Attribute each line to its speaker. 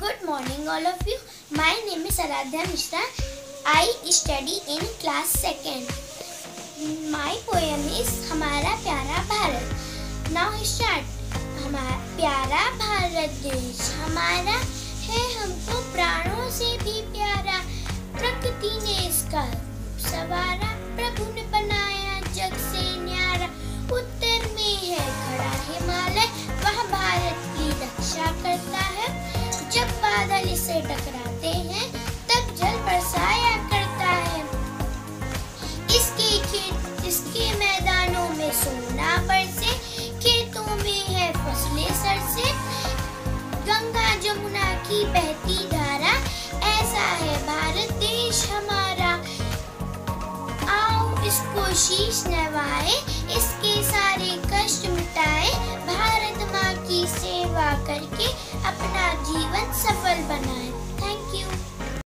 Speaker 1: Good morning, all of you. My name is Aradhya Mishra. I study in class second. My poem is हमारा प्यारा Bharat. Now start. हमारा प्यारा भारत देश हमारा है हमको प्राणों से भी प्यारा प्रकृति ने इसका सवारा प्रभु ने बनाया जग से न्यारा उत्तर में है खड़ा हिमालय वह भारत की रक्षा करता है बादल इसे टकराते हैं, तब जल बरसाया करता है। इसके खेत, इसके मैदानों में सोना बरसे, खेतों में है फ़सलें सरसे गंगा जमुना की बहती धारा, ऐसा है भारत देश हमारा। आओ इसको शीश नवाए इसके सारे कष्ट मिटाए। भारत माँ की सेवा करके जीवन सफल